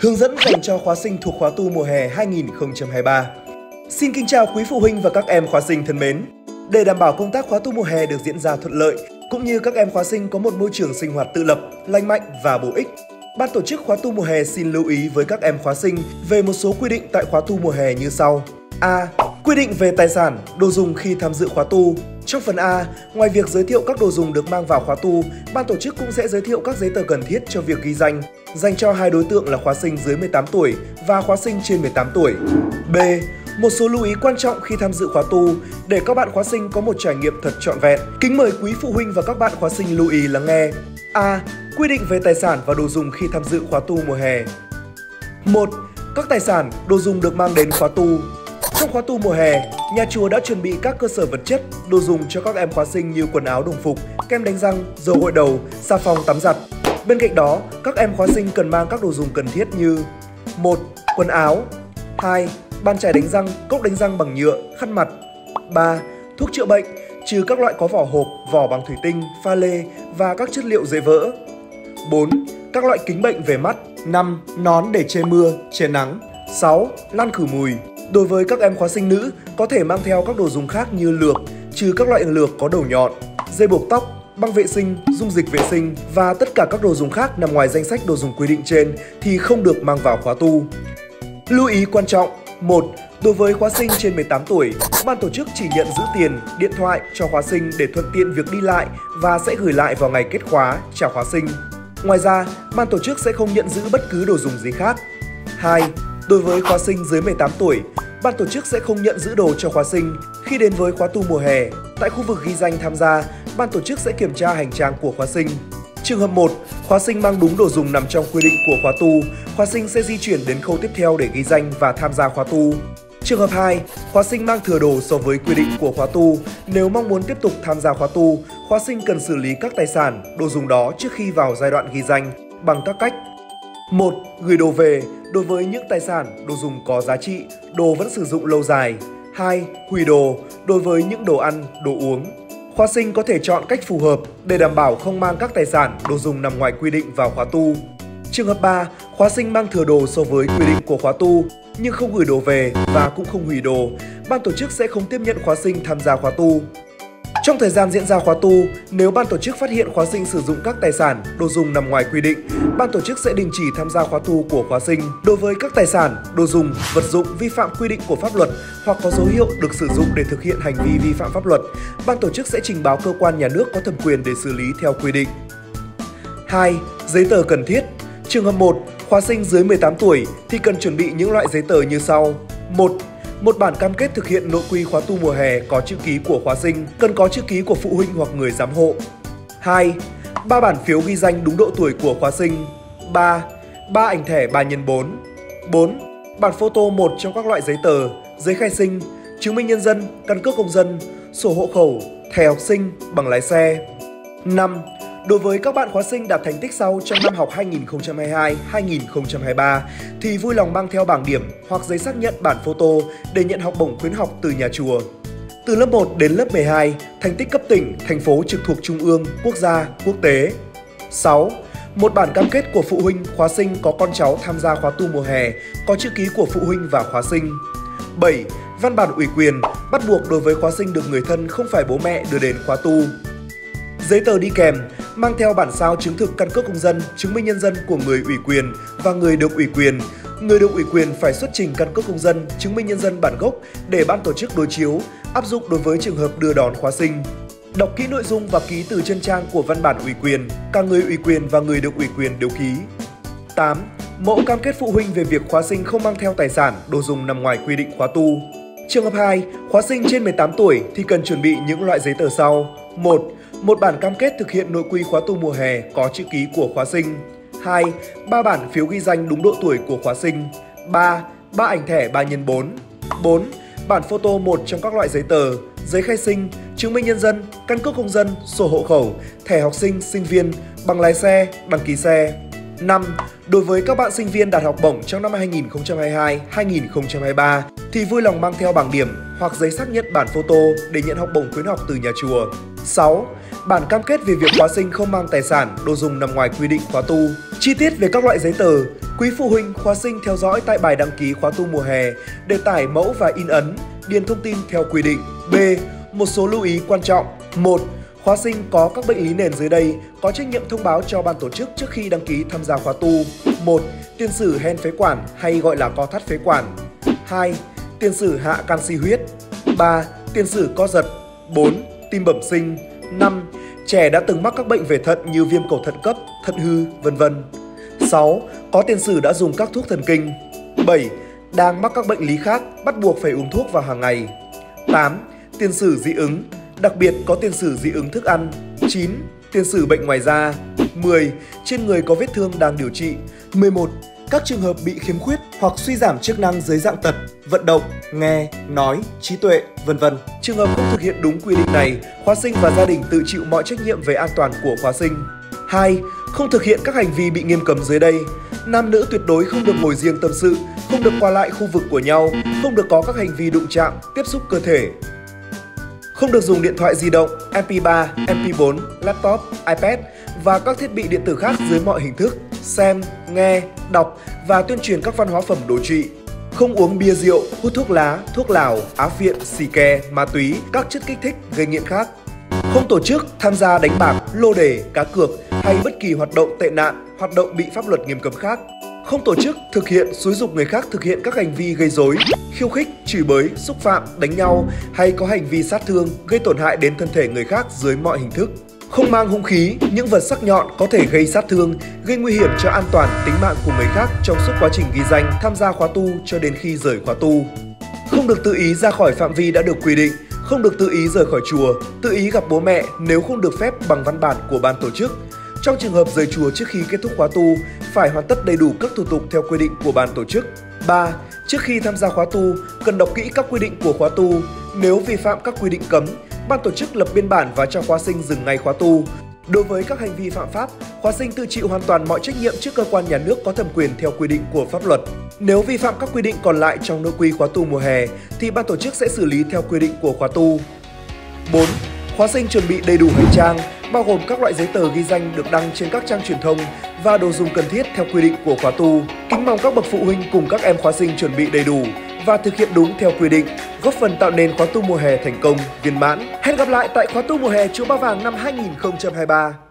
Hướng dẫn dành cho khóa sinh thuộc khóa tu mùa hè 2023. Xin kính chào quý phụ huynh và các em khóa sinh thân mến. Để đảm bảo công tác khóa tu mùa hè được diễn ra thuận lợi, cũng như các em khóa sinh có một môi trường sinh hoạt tự lập, lành mạnh và bổ ích, Ban tổ chức khóa tu mùa hè xin lưu ý với các em khóa sinh về một số quy định tại khóa tu mùa hè như sau. A. Quy định về tài sản, đồ dùng khi tham dự khóa tu. Trong phần A, ngoài việc giới thiệu các đồ dùng được mang vào khóa tu, ban tổ chức cũng sẽ giới thiệu các giấy tờ cần thiết cho việc ghi danh, dành cho hai đối tượng là khóa sinh dưới 18 tuổi và khóa sinh trên 18 tuổi. B. Một số lưu ý quan trọng khi tham dự khóa tu để các bạn khóa sinh có một trải nghiệm thật trọn vẹn. Kính mời quý phụ huynh và các bạn khóa sinh lưu ý lắng nghe. A. Quy định về tài sản và đồ dùng khi tham dự khóa tu mùa hè. 1. Các tài sản, đồ dùng được mang đến khóa tu trong khóa tu mùa hè, nhà chùa đã chuẩn bị các cơ sở vật chất, đồ dùng cho các em khóa sinh như quần áo đồng phục, kem đánh răng, dầu gội đầu, xà phòng tắm giặt. Bên cạnh đó, các em khóa sinh cần mang các đồ dùng cần thiết như 1. Quần áo 2. Bàn chải đánh răng, cốc đánh răng bằng nhựa, khăn mặt 3. Thuốc chữa bệnh, trừ các loại có vỏ hộp, vỏ bằng thủy tinh, pha lê và các chất liệu dễ vỡ 4. Các loại kính bệnh về mắt 5. Nón để che mưa, che nắng 6. lan khử mùi Đối với các em khóa sinh nữ, có thể mang theo các đồ dùng khác như lược, trừ các loại lược có đầu nhọn, dây buộc tóc, băng vệ sinh, dung dịch vệ sinh và tất cả các đồ dùng khác nằm ngoài danh sách đồ dùng quy định trên thì không được mang vào khóa tu. Lưu ý quan trọng 1. Đối với khóa sinh trên 18 tuổi, ban tổ chức chỉ nhận giữ tiền, điện thoại cho khóa sinh để thuận tiện việc đi lại và sẽ gửi lại vào ngày kết khóa, trả khóa sinh. Ngoài ra, ban tổ chức sẽ không nhận giữ bất cứ đồ dùng gì khác. 2. Đối với khóa sinh dưới 18 tuổi, ban tổ chức sẽ không nhận giữ đồ cho khóa sinh. Khi đến với khóa tu mùa hè, tại khu vực ghi danh tham gia, ban tổ chức sẽ kiểm tra hành trang của khóa sinh. Trường hợp 1, khóa sinh mang đúng đồ dùng nằm trong quy định của khóa tu, khóa sinh sẽ di chuyển đến khâu tiếp theo để ghi danh và tham gia khóa tu. Trường hợp 2, khóa sinh mang thừa đồ so với quy định của khóa tu. Nếu mong muốn tiếp tục tham gia khóa tu, khóa sinh cần xử lý các tài sản, đồ dùng đó trước khi vào giai đoạn ghi danh bằng các cách 1. Gửi đồ về đối với những tài sản, đồ dùng có giá trị, đồ vẫn sử dụng lâu dài. 2. Hủy đồ đối với những đồ ăn, đồ uống. Khóa sinh có thể chọn cách phù hợp để đảm bảo không mang các tài sản, đồ dùng nằm ngoài quy định vào khóa tu. Trường hợp 3, khóa sinh mang thừa đồ so với quy định của khóa tu nhưng không gửi đồ về và cũng không hủy đồ, ban tổ chức sẽ không tiếp nhận khóa sinh tham gia khóa tu. Trong thời gian diễn ra khóa tu, nếu ban tổ chức phát hiện khóa sinh sử dụng các tài sản, đồ dùng nằm ngoài quy định, ban tổ chức sẽ đình chỉ tham gia khóa tu của khóa sinh. Đối với các tài sản, đồ dùng, vật dụng vi phạm quy định của pháp luật hoặc có dấu hiệu được sử dụng để thực hiện hành vi vi phạm pháp luật, ban tổ chức sẽ trình báo cơ quan nhà nước có thẩm quyền để xử lý theo quy định. 2. Giấy tờ cần thiết Trường hợp 1, khóa sinh dưới 18 tuổi thì cần chuẩn bị những loại giấy tờ như sau. 1 một bản cam kết thực hiện nội quy khóa tu mùa hè có chữ ký của khóa sinh, cần có chữ ký của phụ huynh hoặc người giám hộ. 2. Ba bản phiếu ghi danh đúng độ tuổi của khóa sinh. 3. Ba ảnh thẻ 3 x 4. 4. Bản photo một trong các loại giấy tờ, giấy khai sinh, chứng minh nhân dân, căn cước công dân, sổ hộ khẩu, thẻ học sinh, bằng lái xe. 5. Đối với các bạn khóa sinh đạt thành tích sau trong năm học 2022-2023 thì vui lòng mang theo bảng điểm hoặc giấy xác nhận bản photo để nhận học bổng khuyến học từ nhà chùa. Từ lớp 1 đến lớp 12, thành tích cấp tỉnh, thành phố trực thuộc trung ương, quốc gia, quốc tế. 6. Một bản cam kết của phụ huynh khóa sinh có con cháu tham gia khóa tu mùa hè, có chữ ký của phụ huynh và khóa sinh. 7. Văn bản ủy quyền bắt buộc đối với khóa sinh được người thân không phải bố mẹ đưa đến khóa tu. Giấy tờ đi kèm mang theo bản sao chứng thực căn cước công dân, chứng minh nhân dân của người ủy quyền và người được ủy quyền. Người được ủy quyền phải xuất trình căn cước công dân, chứng minh nhân dân bản gốc để ban tổ chức đối chiếu, áp dụng đối với trường hợp đưa đón khóa sinh. Đọc kỹ nội dung và ký từ chân trang của văn bản ủy quyền, cả người ủy quyền và người được ủy quyền đều ký. 8. Mẫu cam kết phụ huynh về việc khóa sinh không mang theo tài sản, đồ dùng nằm ngoài quy định khóa tu. Trường hợp 2, khóa sinh trên 18 tuổi thì cần chuẩn bị những loại giấy tờ sau. 1 một bản cam kết thực hiện nội quy khóa tu mùa hè có chữ ký của khóa sinh. 2. Ba bản phiếu ghi danh đúng độ tuổi của khóa sinh. 3. Ba ảnh thẻ 3 x 4. 4. Bản photo một trong các loại giấy tờ, giấy khai sinh, chứng minh nhân dân, căn cước công dân, sổ hộ khẩu, thẻ học sinh, sinh viên, bằng lái xe, đăng ký xe. 5. Đối với các bạn sinh viên đạt học bổng trong năm 2022-2023 thì vui lòng mang theo bảng điểm hoặc giấy xác nhận bản photo để nhận học bổng khuyến học từ nhà chùa. 6 bản cam kết về việc khóa sinh không mang tài sản, đồ dùng nằm ngoài quy định khóa tu. Chi tiết về các loại giấy tờ, quý phụ huynh khóa sinh theo dõi tại bài đăng ký khóa tu mùa hè để tải mẫu và in ấn, điền thông tin theo quy định. B. Một số lưu ý quan trọng. 1. Khóa sinh có các bệnh lý nền dưới đây có trách nhiệm thông báo cho ban tổ chức trước khi đăng ký tham gia khóa tu. 1. Tiền sử hen phế quản hay gọi là co thắt phế quản. 2. Tiền sử hạ canxi huyết. 3. Tiền sử co giật. 4. Tim bẩm sinh. 5. Trẻ đã từng mắc các bệnh về thận như viêm cầu thận cấp, thận hư, vân vân. 6. Có tiền sử đã dùng các thuốc thần kinh. 7. Đang mắc các bệnh lý khác, bắt buộc phải uống thuốc vào hàng ngày. 8. Tiền sử dị ứng, đặc biệt có tiền sử dị ứng thức ăn. 9. Tiền sử bệnh ngoài da. 10. Trên người có vết thương đang điều trị. 11. Các trường hợp bị khiếm khuyết hoặc suy giảm chức năng dưới dạng tật, vận động, nghe, nói, trí tuệ, vân vân. Trường hợp không thực hiện đúng quy định này, khóa sinh và gia đình tự chịu mọi trách nhiệm về an toàn của khóa sinh. 2. Không thực hiện các hành vi bị nghiêm cấm dưới đây. Nam nữ tuyệt đối không được ngồi riêng tâm sự, không được qua lại khu vực của nhau, không được có các hành vi đụng chạm, tiếp xúc cơ thể, không được dùng điện thoại di động, MP3, MP4, laptop, iPad và các thiết bị điện tử khác dưới mọi hình thức, xem, nghe, đọc và tuyên truyền các văn hóa phẩm đối trị. Không uống bia rượu, hút thuốc lá, thuốc lào, á phiện, xì ke, ma túy, các chất kích thích gây nghiện khác. Không tổ chức, tham gia đánh bạc, lô đề, cá cược hay bất kỳ hoạt động tệ nạn, hoạt động bị pháp luật nghiêm cấm khác không tổ chức, thực hiện, xúi dục người khác thực hiện các hành vi gây dối, khiêu khích, chửi bới, xúc phạm, đánh nhau hay có hành vi sát thương, gây tổn hại đến thân thể người khác dưới mọi hình thức. Không mang hung khí, những vật sắc nhọn có thể gây sát thương, gây nguy hiểm cho an toàn tính mạng của người khác trong suốt quá trình ghi danh tham gia khóa tu cho đến khi rời khóa tu. Không được tự ý ra khỏi phạm vi đã được quy định, không được tự ý rời khỏi chùa, tự ý gặp bố mẹ nếu không được phép bằng văn bản của ban tổ chức, trong trường hợp rời chùa trước khi kết thúc khóa tu, phải hoàn tất đầy đủ các thủ tục theo quy định của ban tổ chức. 3. Trước khi tham gia khóa tu, cần đọc kỹ các quy định của khóa tu. Nếu vi phạm các quy định cấm, ban tổ chức lập biên bản và cho khóa sinh dừng ngay khóa tu. Đối với các hành vi phạm pháp, khóa sinh tự chịu hoàn toàn mọi trách nhiệm trước cơ quan nhà nước có thẩm quyền theo quy định của pháp luật. Nếu vi phạm các quy định còn lại trong nội quy khóa tu mùa hè, thì ban tổ chức sẽ xử lý theo quy định của khóa tu. 4. Khóa sinh chuẩn bị đầy đủ hành trang, bao gồm các loại giấy tờ ghi danh được đăng trên các trang truyền thông và đồ dùng cần thiết theo quy định của khóa tu. Kính mong các bậc phụ huynh cùng các em khóa sinh chuẩn bị đầy đủ và thực hiện đúng theo quy định, góp phần tạo nên khóa tu mùa hè thành công, viên mãn. Hẹn gặp lại tại khóa tu mùa hè Chùa Ba Vàng năm 2023.